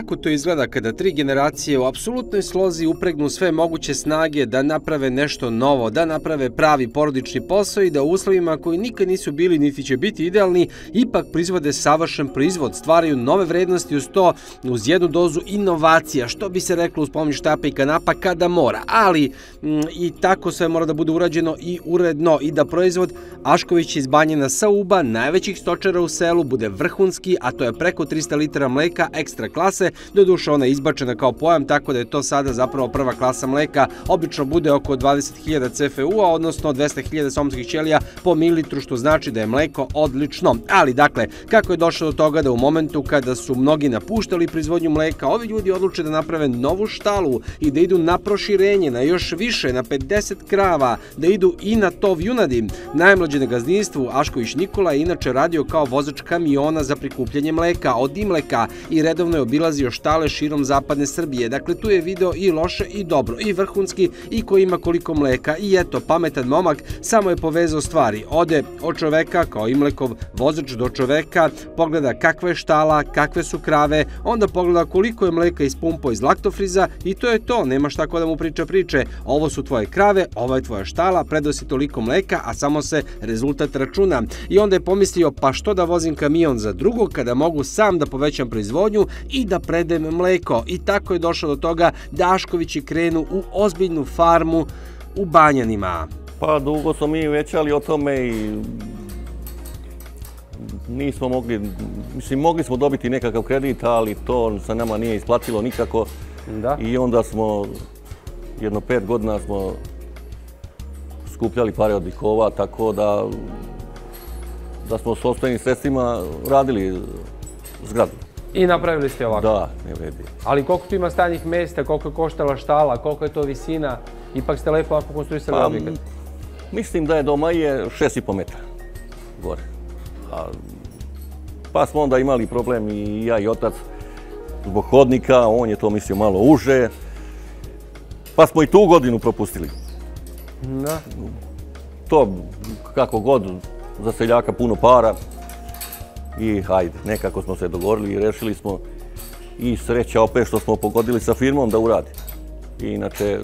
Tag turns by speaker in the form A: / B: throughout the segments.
A: kako to izgleda kada tri generacije u apsolutnoj slozi upregnu sve moguće snage da naprave nešto novo, da naprave pravi porodični posao i da u uslovima koji nikad nisu bili niti će biti idealni, ipak proizvode savršen proizvod, stvaraju nove vrednosti uz to, uz jednu dozu inovacija, što bi se reklo uz pomoć štapa i kanapa kada mora. Ali m, i tako sve mora da bude urađeno i uredno i da proizvod Ašković iz Banjena sa Uba, najvećih stočara u selu, bude vrhunski, a to je preko 300 litara mleka ekstra klase, doduše ona je izbačena kao pojam, tako da je to sada zapravo prva klasa mleka, obično bude oko 20.000 CFU-a, odnosno 200.000 somskih ćelija po mililitru, što znači da je mleko odlično. Ali, dakle, kako je došlo do toga da u momentu kada su mnogi napuštali proizvodnju mleka, ovi ljudi odluče da naprave novu štalu i da idu na proširenje, na još više, na 50 krava, da idu i na tov junadi. Najmlađe na gazdinstvu Ašković Nikola je inače radio kao vozač kamiona za prikupljanje mleka od Imleka i redovno je obilazio štale širom zapadne Srbije. Dakle, tu je video i loše i dobro, i vrhunski, i ko ima koliko mleka. I eto, pametan momak samo je povezao stvari. Ode od čoveka, kao Imlekov vozač do čoveka, pogleda kakva je štala, kakve su krave, onda pogleda koliko je mleka ispumpao iz laktofriza i to je to, nema šta ko da mu priča priče. Ovo su tvoje krave, ova je tvoja štala, predao si toliko mleka, a samo se rezultat računa. I onda je pomislio, pa što da vozim kamion za drugog kada mogu sam da povećam proizvodnju i da predem mleko. I tako je došlo do toga da Aškovići krenu u ozbiljnu farmu u Banjanima.
B: Pa dugo smo mi većali o tome i nismo mogli, mislim mogli smo dobiti nekakav kredit, ali to sa nama nije isplatilo nikako.
C: Da.
B: I onda smo, jedno pet godina smo skupljali pare od dikova, tako da da smo s osnovnim sredstvima radili zgradu.
C: I napravili ste ovako.
B: Da, ne vredi.
C: Ali koliko tu ima stanjih mesta, koliko je koštala štala, koliko je to visina, ipak ste lepo ovako konstruisali
B: Pa,
C: objekat.
B: mislim da je do Maje 6,5 metara gore. A, pa smo onda imali problem i ja i otac zbog hodnika, on je to mislio malo uže. Pa smo i tu godinu propustili.
C: Da.
B: To kako god, za seljaka puno para. I hajde, nekako smo se dogovorili i rešili smo. I sreća opet što smo pogodili sa firmom da uradi. Inače,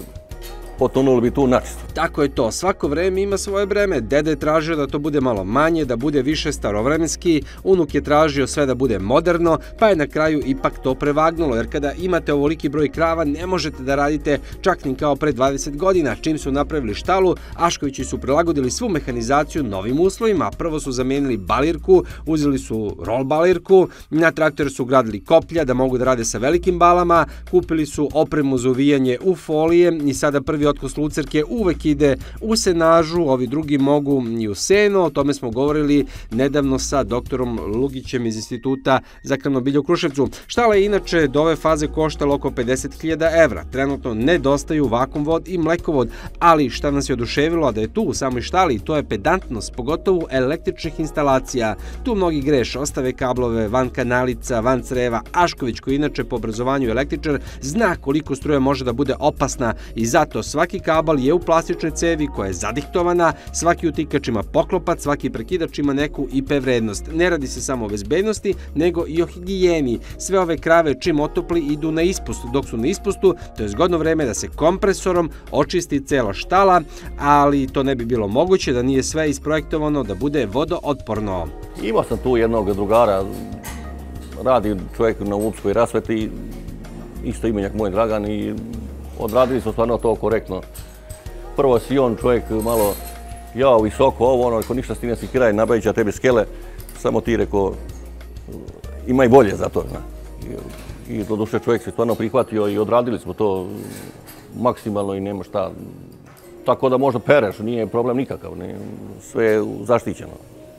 B: potonuli bi tu načisto.
A: Tako je to, svako vreme ima svoje breme. Dede je tražio da to bude malo manje, da bude više starovremenski, unuk je tražio sve da bude moderno, pa je na kraju ipak to prevagnulo, jer kada imate ovoliki broj krava, ne možete da radite čak ni kao pre 20 godina. Čim su napravili štalu, Aškovići su prilagodili svu mehanizaciju novim uslovima. Prvo su zamenili balirku, uzeli su rol balirku, na traktor su gradili koplja da mogu da rade sa velikim balama, kupili su opremu za uvijanje u folije i sada prvi otkos lucerke uvek ide u senažu, ovi drugi mogu i u seno, o tome smo govorili nedavno sa doktorom Lugićem iz instituta za krvnobilje u Kruševcu. Štala je inače do ove faze koštala oko 50.000 evra. Trenutno nedostaju vakum vod i mlekovod, ali šta nas je oduševilo da je tu u samoj štali, to je pedantnost, pogotovo električnih instalacija. Tu mnogi greš, ostave kablove van kanalica, van creva. Ašković, koji inače po obrazovanju električar, zna koliko struja može da bude opasna i zato svaki kabal je u plastičnoj cevi koja je zadiktovana, svaki utikač ima poklopac, svaki prekidač ima neku IP vrednost. Ne radi se samo o bezbednosti, nego i o higijeni. Sve ove krave čim otopli idu na ispust, dok su na ispustu, to je zgodno vreme da se kompresorom očisti cela štala, ali to ne bi bilo moguće da nije sve isprojektovano da bude vodootporno.
B: Imao sam tu jednog drugara, radi čovjek na Upskoj rasveti, isto imenjak moj Dragan i odradili smo stvarno to korektno. Prvo si on čovjek malo, jao, visoko ovo, ono, ako ništa s tim ne sikiraj, nabavit će tebi skele, samo ti reko, ima i bolje za to. Zna. I, i do duše čovjek se stvarno prihvatio i odradili smo to maksimalno i nema šta. Tako da možda pereš, nije problem nikakav, ne, sve je zaštićeno.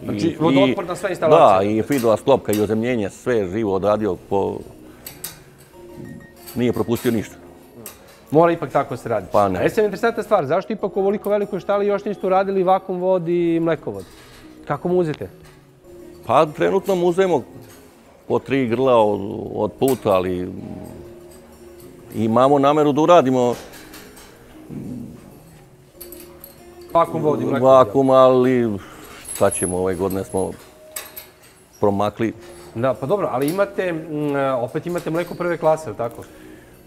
C: Znači, vodootporna sva instalacija.
B: Da, i fidova sklopka i ozemljenje, sve je živo odradio po... Nije propustio ništa.
C: Mora ipak tako se radi.
B: Pa ne.
C: A mi interesantna stvar, zašto ipak ovoliko velikoj štali još niste uradili vakum vod i mlekovod? Kako mu uzete?
B: Pa trenutno mu uzemo po tri grla od, od puta, ali imamo nameru da uradimo
C: Vakum vod i mlekovod.
B: vakum, ali šta ćemo, ove godine smo promakli.
C: Da, pa dobro, ali imate, mm, opet imate mleko prve klase, je li tako?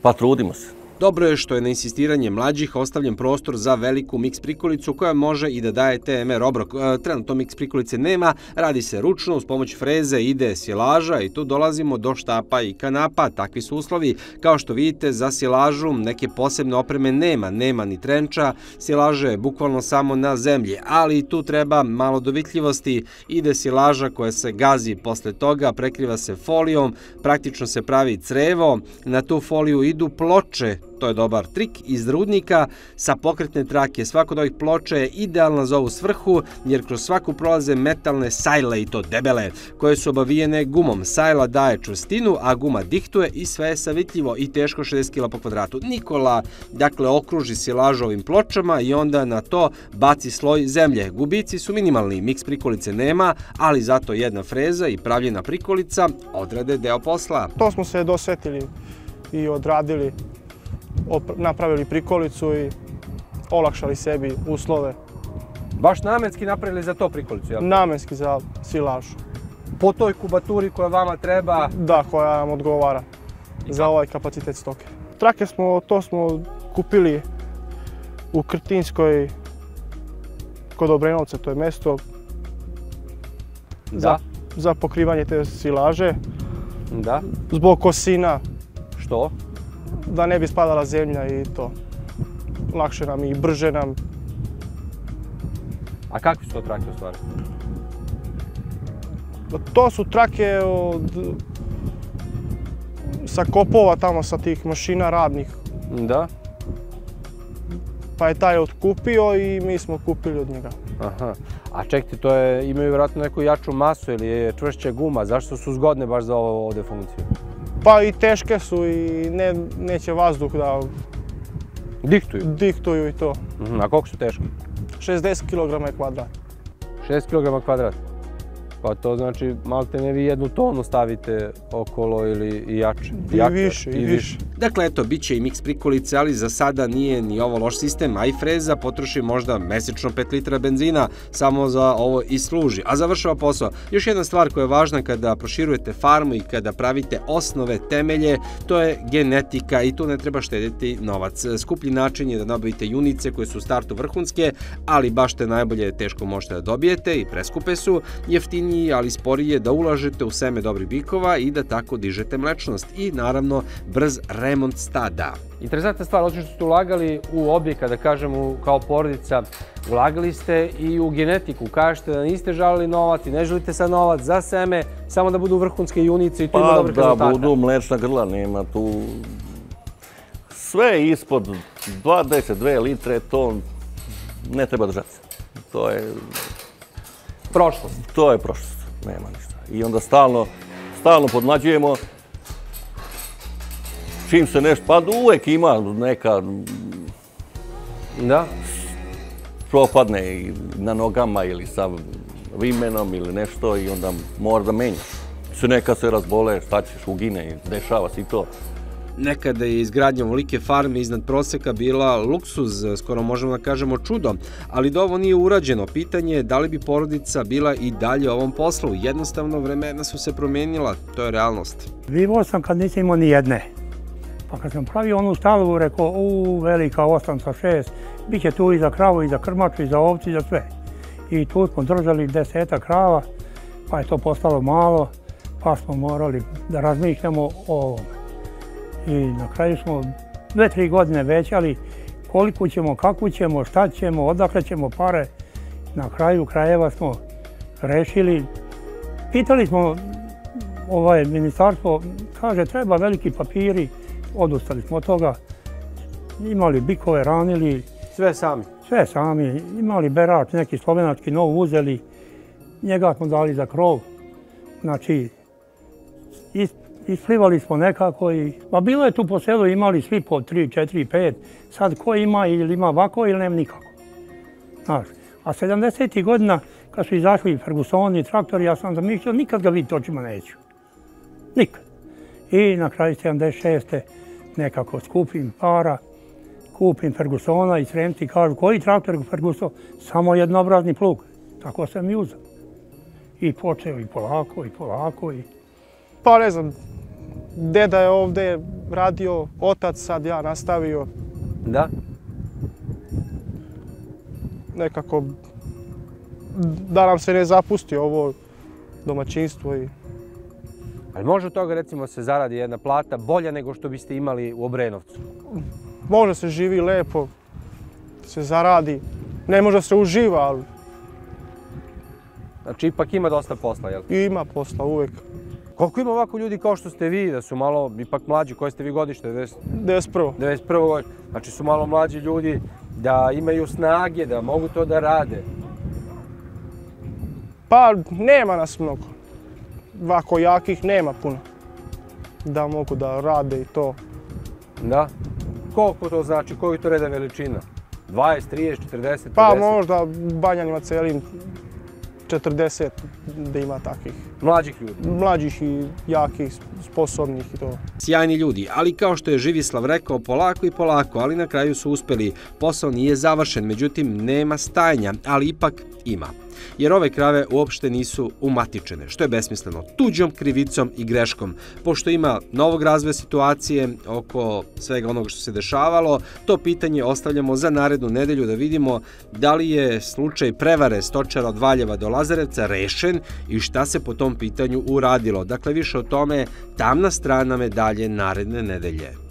B: Pa trudimo se.
A: Dobro je što je na insistiranje mlađih ostavljen prostor za veliku miks prikolicu koja može i da daje TMR obrok. E, Trenutno miks prikolice nema, radi se ručno, uz pomoć freze ide silaža i tu dolazimo do štapa i kanapa. Takvi su uslovi. Kao što vidite, za silažu neke posebne opreme nema, nema ni trenča, silaža je bukvalno samo na zemlji, ali tu treba malo dovitljivosti. Ide silaža koja se gazi posle toga, prekriva se folijom, praktično se pravi crevo, na tu foliju idu ploče To je dobar trik iz rudnika sa pokretne trake. Svako od ovih ploča je idealna za ovu svrhu jer kroz svaku prolaze metalne sajle i to debele koje su obavijene gumom. Sajla daje čvrstinu, a guma dihtuje i sve je savitljivo i teško 60 kg po kvadratu. Nikola dakle okruži silažu ovim pločama i onda na to baci sloj zemlje. Gubici su minimalni, miks prikolice nema, ali zato jedna freza i pravljena prikolica odrade deo posla.
D: To smo se dosetili i odradili napravili prikolicu i olakšali sebi uslove.
C: Baš namenski napravili za to prikolicu, jel?
D: Namenski za silažu.
C: Po toj kubaturi koja vama treba?
D: Da, koja nam odgovara za ovaj kapacitet stoke. Trake smo, to smo kupili u Krtinskoj kod Obrenovca, to je mesto
C: Da.
D: za, za pokrivanje te silaže.
C: Da.
D: Zbog kosina,
C: Što?
D: Da ne bi spadala zemlja i to. Lakše nam i brže nam.
C: A kakvi su to trake u stvari?
D: To su trake od, sa kopova tamo, sa tih mašina radnih.
C: Da.
D: Pa je taj otkupio i mi smo kupili od njega.
C: Aha. A čekajte, to je, imaju vjerojatno neku jaču masu ili je čvršća guma. Zašto su zgodne baš za ovo ovde funkciju?
D: Pa i teške su i ne, neće vazduh da
C: Diktuju.
D: diktuju i to.
C: Mhm. A koliko su teški?
D: 60 kg kvadrat.
C: 6 kg kvadrat. Pa to znači, malte ne vi jednu tonu stavite okolo ili i jače.
D: I
C: Jače,
D: više, i više.
A: Dakle, eto, bit će i miks prikolice, ali za sada nije ni ovo loš sistem, a i freza potroši možda mesečno 5 litra benzina, samo za ovo i služi. A završava posao. Još jedna stvar koja je važna kada proširujete farmu i kada pravite osnove, temelje, to je genetika i tu ne treba štediti novac. Skuplji način je da nabavite junice koje su u startu vrhunske, ali baš te najbolje teško možete da dobijete i preskupe su, jeftiniji, ali sporije da ulažete u seme dobrih bikova i da tako dižete mlečnost i naravno brz remont stada.
C: Interesantna stvar, osim što ste ulagali u objeka, da kažemo, kao porodica, ulagali ste i u genetiku. Kažete da niste žalili novac i ne želite sad novac za seme, samo da budu vrhunske junice i tu ima
B: Pa
C: dobrih
B: da
C: rezultata.
B: budu mlečna grla, nema tu... Sve ispod 22 litre, to ne treba držati. To je,
C: Prošlost.
B: to je prošlost, nema ništa. I onda stalno, stalno podmlađujemo. Čim se nešto, pa uvek ima neka
C: Da.
B: propadne i na nogama ili sa vimenom ili nešto i onda mora da menjaš. Se neka se razbole, šta ćeš, ugine i dešava se i to.
A: Nekada je izgradnja ovolike farme iznad proseka bila luksuz, skoro možemo da kažemo čudo, ali da ovo nije urađeno, pitanje je da li bi porodica bila i dalje ovom poslu. Jednostavno, vremena su se promenila, to je realnost.
E: Vivo sam kad nisam imao ni jedne. Pa kad sam pravio onu stalu, rekao, u, velika 8 sa 6, bit će tu i za kravu, i za krmaču, i za ovci, i za sve. I tu smo držali deseta krava, pa je to postalo malo, pa smo morali da razmišljamo o ovome. I na kraju smo dve, tri godine većali koliko ćemo, kako ćemo, šta ćemo, odakle ćemo pare. Na kraju krajeva smo rešili. Pitali smo ovaj ministarstvo, kaže treba veliki papiri, odustali smo od toga. Imali bikove, ranili,
C: Sve sami.
E: sve sami, imali berač, neki slovenački nov uzeli, njega smo dali za krov. Znači, isplivali smo nekako i... Pa bilo je tu po selu, imali svi po 3, 4, 5. Sad ko ima ili ima ovako ili nema nikako. Znaš, a 70. godina kad su izašli Fergusoni, traktori, ja sam zamišljao, nikad ga vidjeti očima neću. Nikad. I na kraju 76. nekako skupim para, kupim Fergusona i Sremci kažu koji traktor Ferguson? Samo jednobrazni plug. Tako sam i uzeo. I počeo i polako i polako i
D: Pa ne znam, deda je ovdje radio, otac sad ja nastavio,
C: Da?
D: nekako da nam se ne zapusti ovo domaćinstvo i
C: Ali može od toga recimo se zaradi jedna plata bolja nego što biste imali u Obrenovcu.
D: može se živi lepo, se zaradi. Ne može se uživa, ali
C: Znači ipak ima dosta posla, jel?
D: i ima posla uvijek.
C: Koliko ima ovako ljudi kao što ste vi, da su malo ipak mlađi, koje ste vi godište, 90
D: 91.
C: 91. godište, znači su malo mlađi ljudi, da imaju snage, da mogu to da rade.
D: Pa nema nas mnogo. Ovako jakih nema puno. Da mogu da rade i to.
C: Da? Koliko to znači, koji to reda veličina? 20, 30, 40, 50?
D: Pa možda Banjanima celim 40 da ima takvih.
C: Mlađih ljudi.
D: Mlađih i jakih, sposobnih i to.
A: Sjajni ljudi, ali kao što je Živislav rekao, polako i polako, ali na kraju su uspeli. Posao nije završen, međutim nema stajanja, ali ipak ima. Jer ove krave uopšte nisu umatičene, što je besmisleno, tuđom krivicom i greškom. Pošto ima novog razvoja situacije oko svega onoga što se dešavalo, to pitanje ostavljamo za narednu nedelju da vidimo da li je slučaj prevare stočara od Valjeva do Lazarevca rešen i šta se po tom pitanju uradilo. Dakle, više o tome tamna strana medalje naredne nedelje.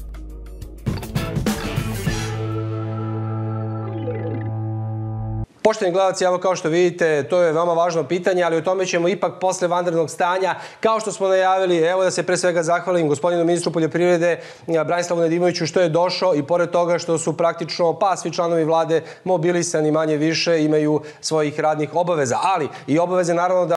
C: Poštovni gledalci, evo kao što vidite, to je veoma važno pitanje, ali o tome ćemo ipak posle vanrednog stanja. Kao što smo najavili, evo da se pre svega zahvalim gospodinu ministru poljoprivrede Branislavu Nedimoviću što je došao i pored toga što su praktično pa svi članovi vlade mobilisani manje više, imaju svojih radnih obaveza, ali i obaveze naravno da